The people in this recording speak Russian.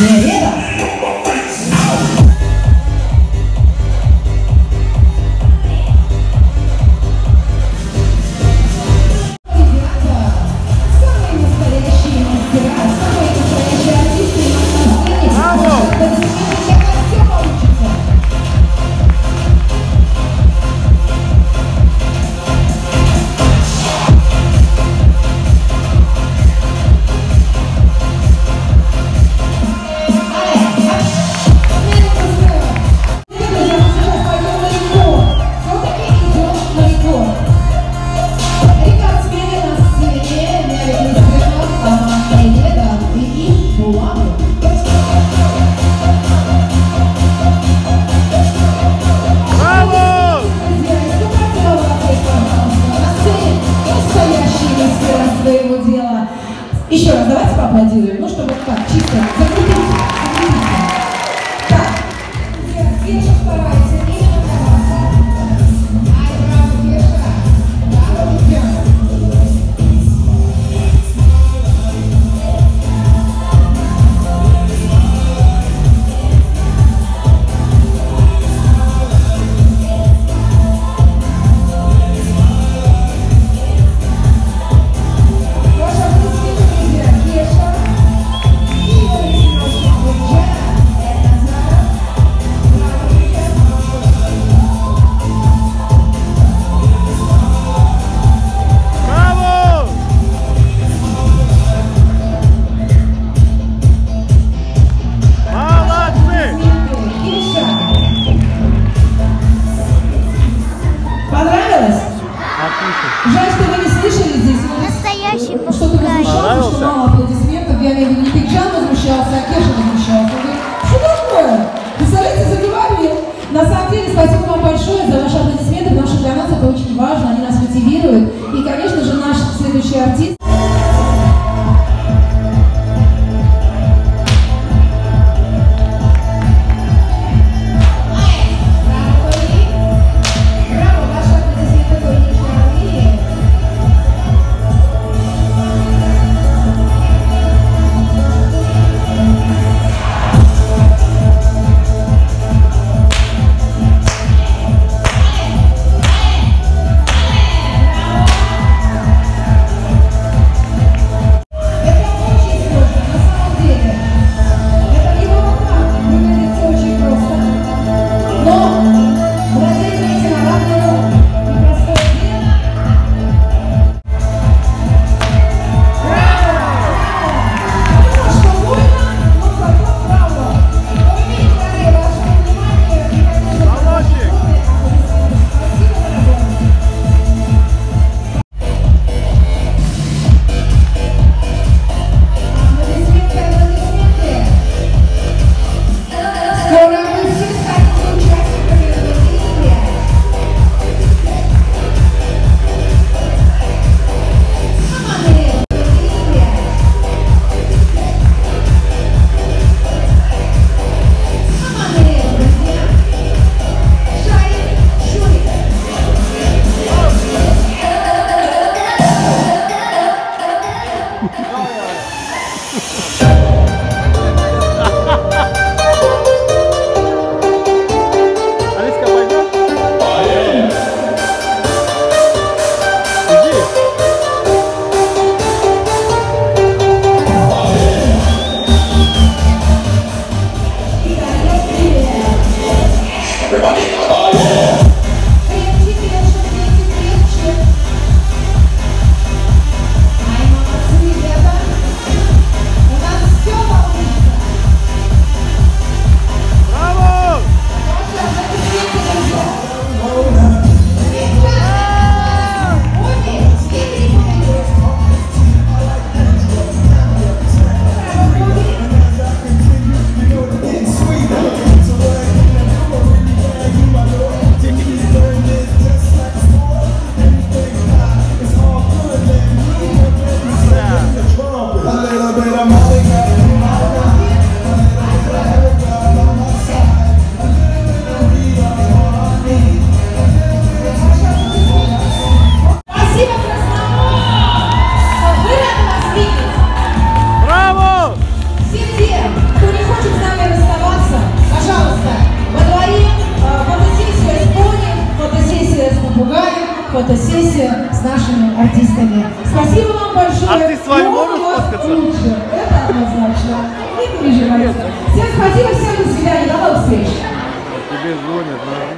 Guerreira! 我们感击起 Жаль, что вы не слышали здесь. Настоящий попугай. Понравился? Что мало аплодисментов. Я имею в виду, не возмущался, а Кеша возмущался. Что такое? Представляете, заговорили. На самом деле, спасибо вам большое за ваши аплодисменты, потому что для нас это очень важно. С нашими артистами. Спасибо вам большое. Артист с вами вас сфоткаться? лучше. Это однозначно. Не переживайте. Всем спасибо, всем до свидания, до новых встреч. Тебе звонят. ну.